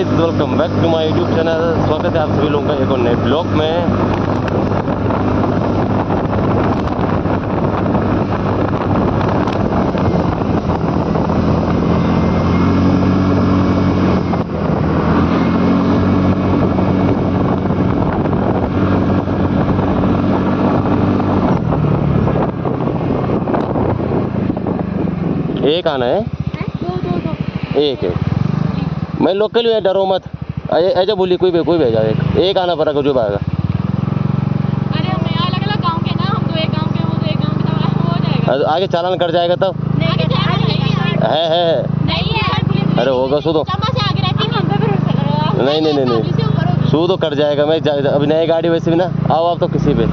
Guys welcome back to my YouTube channel स्वागत है आप सभी लोगों का एक और नए ब्लॉग में। एक आना है। दो दो दो। एक एक मैं लोकल हूँ डरो मत। ऐसे बोली कोई भी कोई भेजा एक एक आना पड़ा जो आएगा अरे हमें अलग अलग गाँव के ना हम तो एक गाँव के वो तो एक गाँव के तो हो आगे चालान कट जाएगा तब। है है है। अरे होगा से आगे रहती हम पे भरोसा करो नहीं, नहीं, नहीं, नहीं। से तो कट जाएगा। मैं अभी नई गाड़ी वैसे भी ना आओ आप तो किसी पे।